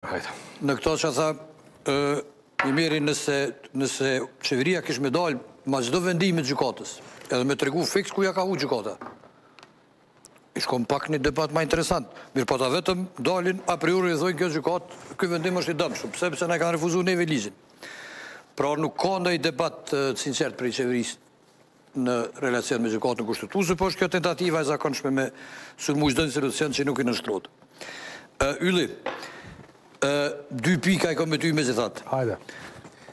Në këto që tha, një mirë nëse qeveria kish me dalë mas çdo vendimit gjykatës, edhe me tregu fiks ku ja ka hup gjykata. ish kon pak një debat ma interesant. Mirëpo këta vetëm dalin a priori e thojnë kjo gjykatë, ky vendim është i dëmshëm, sepse na ka refuzu neve ligjin. Pra nuk ka ndonjë debat të sinqert prej qeverisë. në relacion me gjykatën kushtetuese, po është kjo tentativa e zakonshme me sulmu çdo institucion që nuk i nënshtrohet. Ë Ylli, ë dy pika i kam me ty megjithatë. Hajde.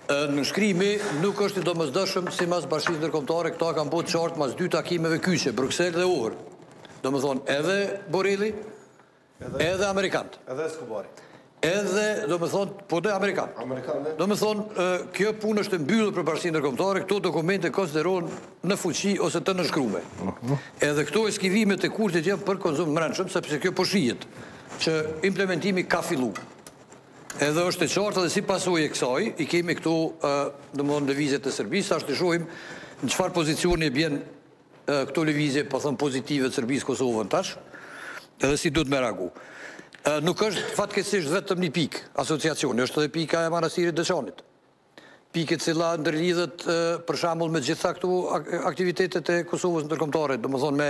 Ë nënshkrimi nuk është i domosdoshëm simas bashkisë ndërkombëtare, këta kanë bërë qartë mas dy takimeve kyçe, Bruksel dhe Ohër. Domethënë edhe Borelli, Edhe amerikanët. Edhe Eskobari. Edhe, domethënë, po edhe amerikanët. Amerikanët. Domethënë, kjo punë është e mbyllur për bashkësi ndërkombëtare, këto dokumente konsiderohen në fuqi ose të nëshkrume. Mhm. Edhe këto eskivimet e Kurtit janë për konsum të mrendshëm, sepse kjo po shihet po që implementimi ka fillu. Edhe është e qartë dhe si pasojë e kësaj, i kemi këto, domethënë, lëvizjet e Serbisë, tash të shohim në çfarë pozicioni e bien Këto lëvizje po them pozitive të Serbisë Kosovën tash dhe si duhet me reagu. Nuk është fatkeqësisht vetëm një pikë asociacioni, është edhe pika e Manastirit të Deçanit. Pikë e cila ndërlidhet për shembull me gjitha këto aktivitetet e Kosovës ndërkombëtare, domethënë me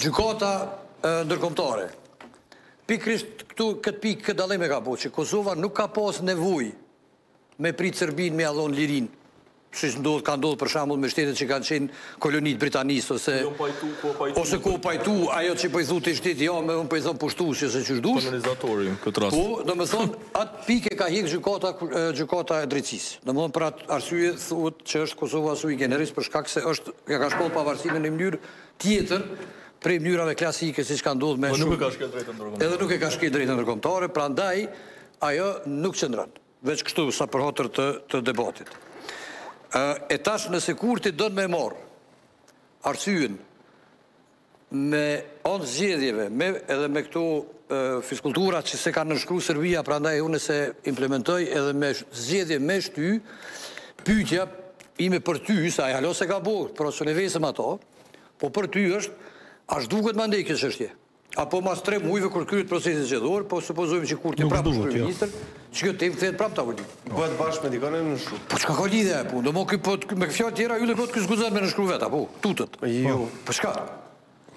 Gjykata Ndërkombëtare pikërisht këtu këtë pikë këtë dallim e ka bërë që Kosova nuk ka pas nevojë me prit Serbinë me ja dhon lirinë, siç ndodh ka ndodhur për shembull me shtetet që kanë qenë koloni të Britanisë ose jo pajtu, po pajtu, ose u ka pajtu ajo që po i thotë shteti ja me unë po i thon pushtuesi ose qysh dush. Kolonizatori këtë rast. Po, domethënë atë pikë e ka hik gjykata gjykata e drejtësisë. Domethënë për atë arsye thuhet që është Kosova sui generis për shkak se është ja ka shpall pavarësinë në një mënyrë tjetër prej mënyrave klasike siç ka ndodhur me shumë edhe nuk e ka shkel të drejtën ndërkombëtare, prandaj ajo nuk qëndron. Veç kështu sa për hotër të të debatit. Ë e tash nëse Kurti don me marr arsyen me anë zgjedhjeve, me edhe me këto fiskultura që s'e ka nënshkru Serbia, prandaj unë s'e implementoj edhe me zgjedhje me shty, pyetja Ime për ty, se ai hala s'e ka bo, po s'e vesëm ato, po për ty është, a zhduket mandej kjo qështje? Apo mas tre mujve kur kryhet procesi zgjedhor, po supozojmë që Kurti prap është kryeministër, që kjo temë kthehet prap në tavolinë. Bëhet bashkë me dikën e nënshkru. Po çka ka lidhje ajo punë, domethënë ky po me fjalë tjera Ylli po ky s'guxon me nënshkru vet apo tutet. Jo. Po çka?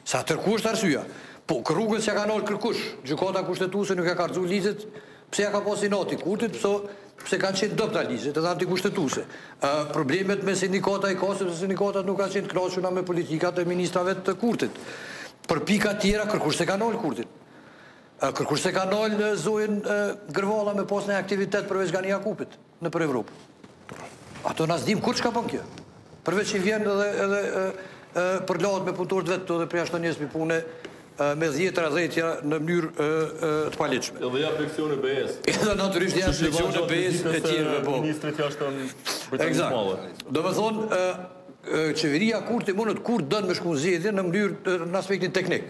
Se atëherë ku është arsyeja? Po rrugën s'ja ka nal kërkush, Gjykata Kushtetuese nuk ja ka rrxu ligjet, pse ja ka pas inati Kurtit, po pse kanë qenë dobta ligjet edhe antikushtetuese. Ë, problemet me sindikata i ka sepse sindikatat nuk kanë qenë të kënaquna me politikat e ministrave të Kurtit. Për pikat tjera kërkush s'e ka nal Kurtin. Ë, kërkush s'e ka nal Zonjën Gërvalla me pas naj aktivitet përveç me Gani Jakupit. në për Evropë. Ato na s'dim kurgja çka ka bënë kjo. Përveç që i vjen edhe, edhe e, përlahet me punëtorët e vet këtu dhe përjashton njerëz nga puna me dhjetëra dhe dhjetëra në mënyrë të paligjshme. Edhe jep leksione BE-së. Edhe natyrisht jep leksione BE-së e tjere. Po. Ministrit jashtëm të Britanisë Madhe. Do me thënë, qeveria Kurti mundet, kur don me shku në zgjedhje në mënyrë në aspektin teknik.